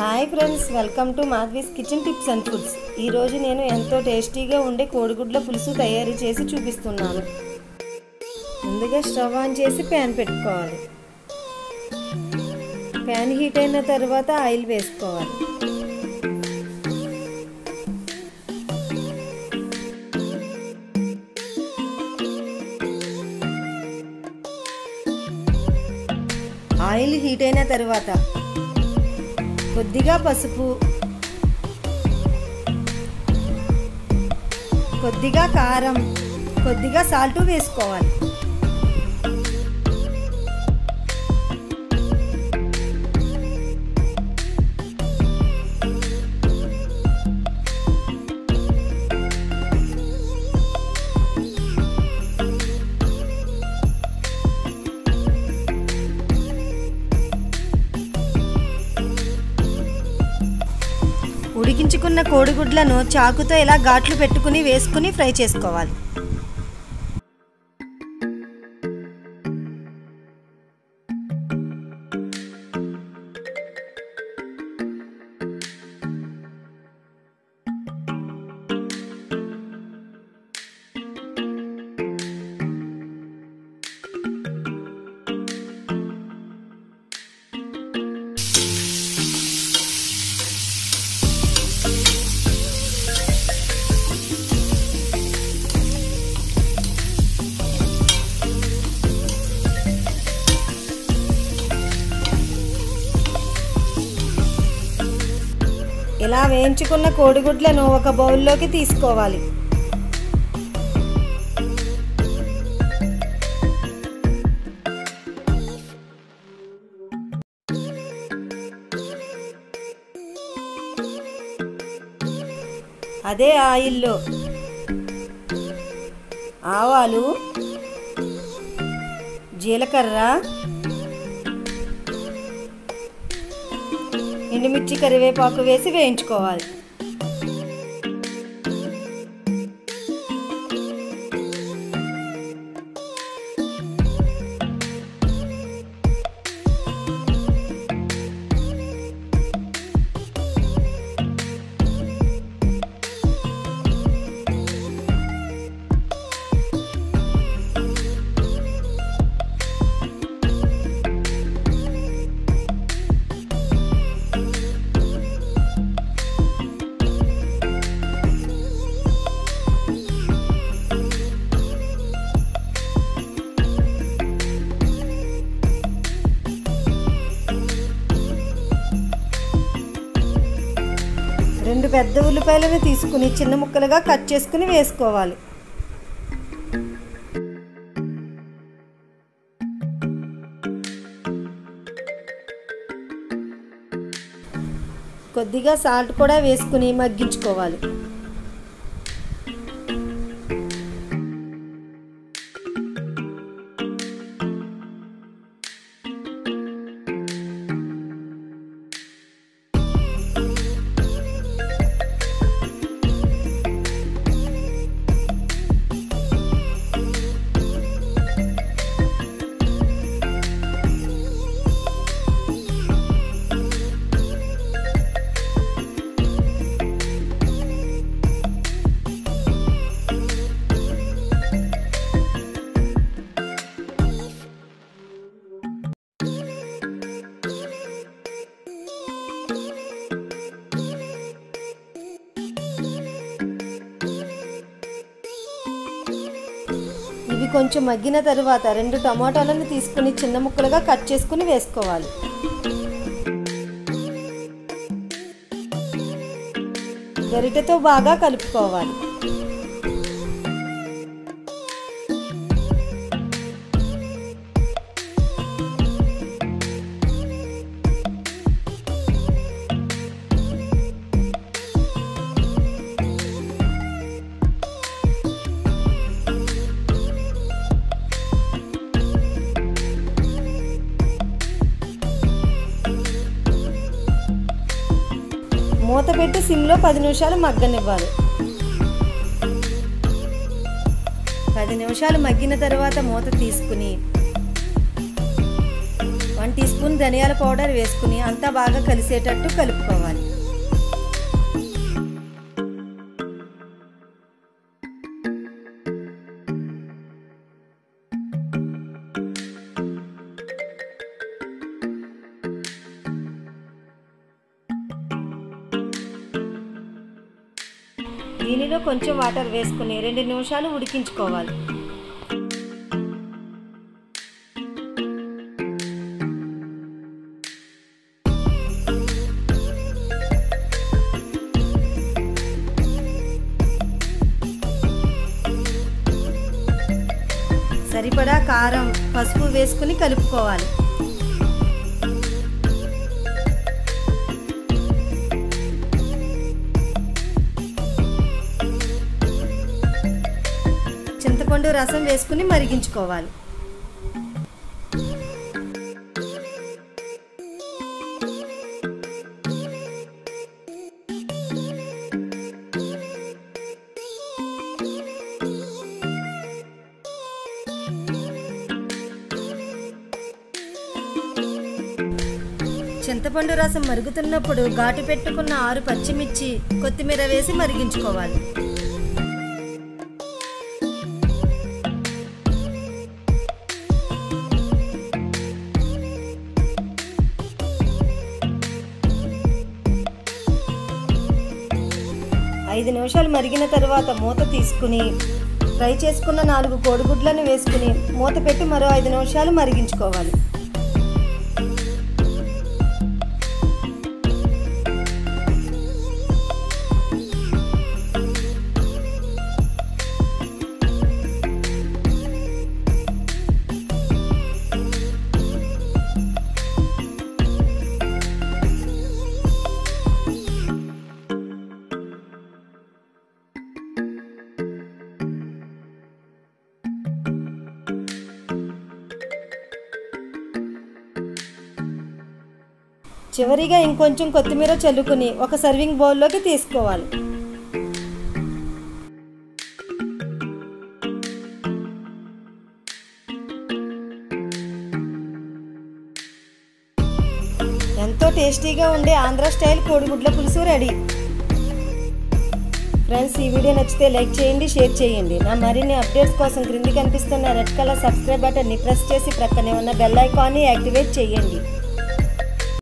Hi friends welcome to Madhavi's kitchen tips and foods ఈరోజు నేను ఎంతో టేస్టీగా ఉండే కోడిగుడ్ల పులుసు తయారు చేసి చూపిస్తున్నాను. ముందుగా స్టవ్ ఆన్ చేసి ప్యాన్ పెట్టుకోవాలి. ప్యాన్ హీట్ అయిన తర్వాత ఆయిల్ వేసుకోవాలి. ఆయిల్ హీట్ అయిన తర్వాత కొద్దిగా పసుపు. కొద్దిగా కారం. కొద్దిగా సాల్ట్ వేసుకోవాలి. ఉడికించుకున్న కోడిగుడ్లను చాకుతో ఇలా ఘాట్లు పెట్టుకుని వేసుకుని ఫ్రై చేసుకోవాలి. ఇలా వేయించుకున్న కోడిగుడ్లను ఒక బౌల్లోకి తీసుకోవాలి. అదే ఆయిల్లో ఆవాలు జీలకర్ర ఎండుమిర్చి కరివేపాకు వేసి వేయించుకోవాలి. రెండు పెద్ద ఉల్లిపాయలను తీసుకుని చిన్న ముక్కలుగా కట్ చేసుకుని వేసుకోవాలి. కొద్దిగా సాల్ట్ కూడా వేసుకుని మగ్గించుకోవాలి. ఇవి కొంచెం మగ్గిన తరువాత రెండు టమాటాలను తీసుకుని చిన్న ముక్కలుగా కట్ చేసుకుని వేసుకోవాలి. గరిటెతో బాగా కలుపుకోవాలి. పెట్టి సిమ్లో పది నిమిషాలు మగ్గనివ్వాలి. పది నిమిషాలు మగ్గిన తర్వాత మూత తీసుకుని వన్ టీ స్పూన్ ధనియాల పౌడర్ వేసుకుని అంతా బాగా కలిసేటట్టు కలుపుకోవాలి. దీనిలో కొంచెం వాటర్ వేసుకుని రెండు నిమిషాలు ఉడికించుకోవాలి. సరిపడా కారం పసుపు వేసుకుని కలుపుకోవాలి. చింతపండు రసం వేసుకుని మరిగించుకోవాలి. చింతపండు రసం మరుగుతున్నప్పుడు ఘాటు పెట్టుకున్న ఆరు పచ్చిమిర్చి కొత్తిమీర వేసి మరిగించుకోవాలి. ఐదు నిమిషాలు మరిగిన తర్వాత మూత తీసుకుని ఫ్రై చేసుకున్న నాలుగు కోడిగుడ్లను వేసుకుని మూత పెట్టి మరో ఐదు నిమిషాలు మరిగించుకోవాలి. చివరిగా ఇంకొంచెం కొత్తిమీర చల్లుకుని ఒక సర్వింగ్ బౌల్లోకి తీసుకోవాలి. ఎంతో టేస్టీగా ఉండే ఆంధ్ర స్టైల్ కోడిగుడ్ల పులుసు రెడీ. ఫ్రెండ్స్ ఈ వీడియో నచ్చితే లైక్ చేయండి షేర్ చేయండి. నా మరిన్ని అప్డేట్స్ కోసం క్రింది కనిపిస్తున్న రెడ్ కలర్ సబ్స్క్రైబ్ బటన్ని ప్రెస్ చేసి ప్రక్కనే ఉన్న బెల్ ఐకాన్ని యాక్టివేట్ చేయండి.